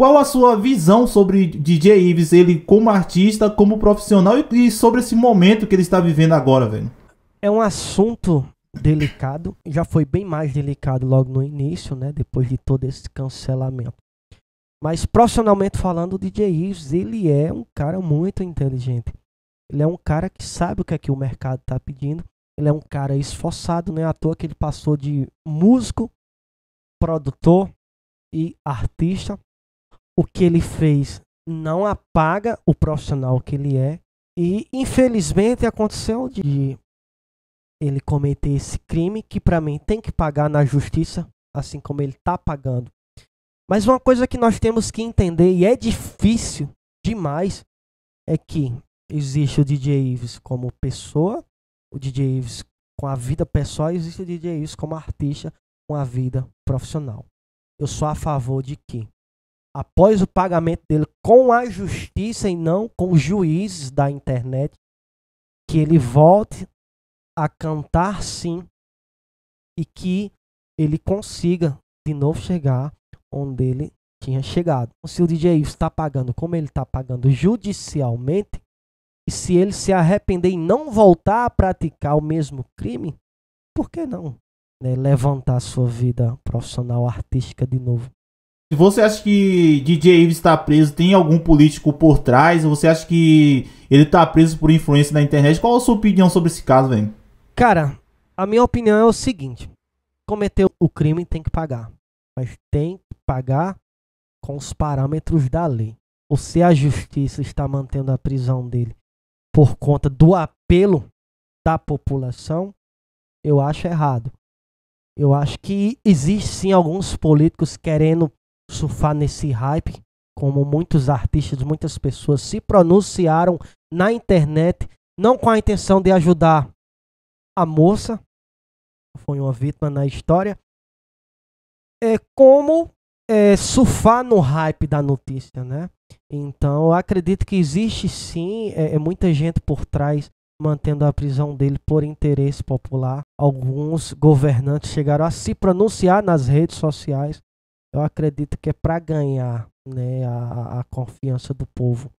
qual a sua visão sobre DJ Ives, ele como artista, como profissional e, e sobre esse momento que ele está vivendo agora, velho? É um assunto delicado, já foi bem mais delicado logo no início, né, depois de todo esse cancelamento. Mas profissionalmente falando, o DJ Ives, ele é um cara muito inteligente. Ele é um cara que sabe o que é que o mercado está pedindo. Ele é um cara esforçado, não é à toa que ele passou de músico, produtor e artista o que ele fez não apaga o profissional que ele é. E infelizmente aconteceu de ele cometer esse crime que para mim tem que pagar na justiça, assim como ele está pagando. Mas uma coisa que nós temos que entender e é difícil demais é que existe o DJ Ives como pessoa, o DJ Ives com a vida pessoal e existe o DJ Ives como artista com a vida profissional. Eu sou a favor de que após o pagamento dele com a justiça e não com os juízes da internet, que ele volte a cantar sim e que ele consiga de novo chegar onde ele tinha chegado. Se o DJ está pagando como ele está pagando judicialmente, e se ele se arrepender e não voltar a praticar o mesmo crime, por que não né, levantar sua vida profissional artística de novo? Se você acha que DJ Ives está preso, tem algum político por trás? Você acha que ele está preso por influência da internet? Qual a sua opinião sobre esse caso, velho? Cara, a minha opinião é o seguinte: cometeu o crime tem que pagar. Mas tem que pagar com os parâmetros da lei. Ou se a justiça está mantendo a prisão dele por conta do apelo da população, eu acho errado. Eu acho que existe sim alguns políticos querendo surfar nesse hype, como muitos artistas, muitas pessoas se pronunciaram na internet, não com a intenção de ajudar a moça, foi uma vítima na história, é como é, surfar no hype da notícia, né? Então, eu acredito que existe sim é, é muita gente por trás mantendo a prisão dele por interesse popular. Alguns governantes chegaram a se pronunciar nas redes sociais eu acredito que é para ganhar né, a, a confiança do povo.